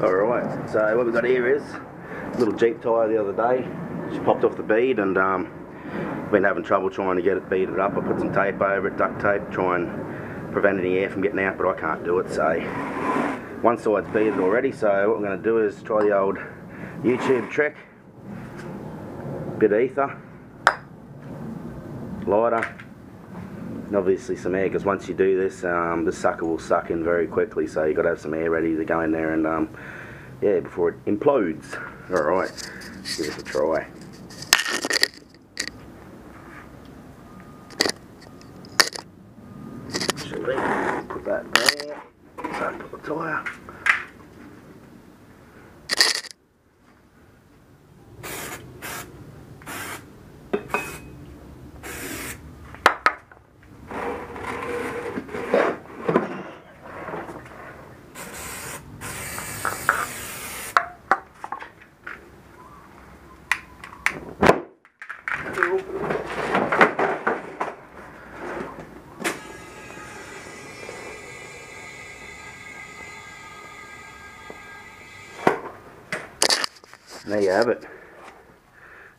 Alright, so what we've got here is a little Jeep tyre the other day. She popped off the bead and um, been having trouble trying to get it beaded up. I put some tape over it, duct tape, try and prevent any air from getting out, but I can't do it. So one side's beaded already, so what I'm going to do is try the old YouTube trick. Bit ether, lighter, and obviously some air because once you do this um, the sucker will suck in very quickly. So you've got to have some air ready to go in there and um, yeah before it implodes. Alright give it a try. Put that there. Put the tyre There you have it.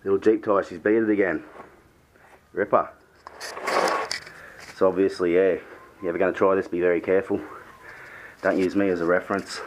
Little Jeep tyre, she's beat it again. Ripper. So obviously, yeah, you're ever going to try this, be very careful. Don't use me as a reference.